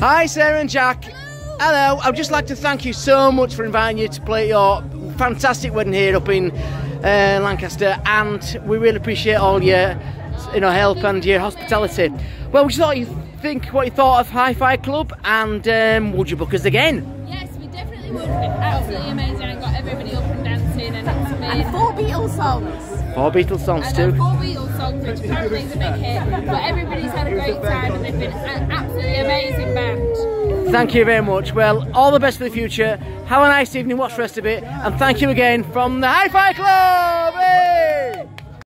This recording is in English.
Hi, Sarah and Jack. Hello. I'd just like to thank you so much for inviting you to play your fantastic wedding here up in uh, Lancaster, and we really appreciate all your you know help and your hospitality. Well, we just thought you think what you thought of Hi-Fi Club, and um, would you book us again? Yes, we definitely would. Absolutely amazing. I got everybody up and dancing, and it's made. And four Beatles songs. Four Beatles songs and too. four Beatles songs, which apparently is a big hit. But everybody's had a great time, and they've been absolutely amazing band. Thank you very much. Well, all the best for the future. Have a nice evening, watch the rest of it, and thank you again from the Hi-Fi Club! Hey!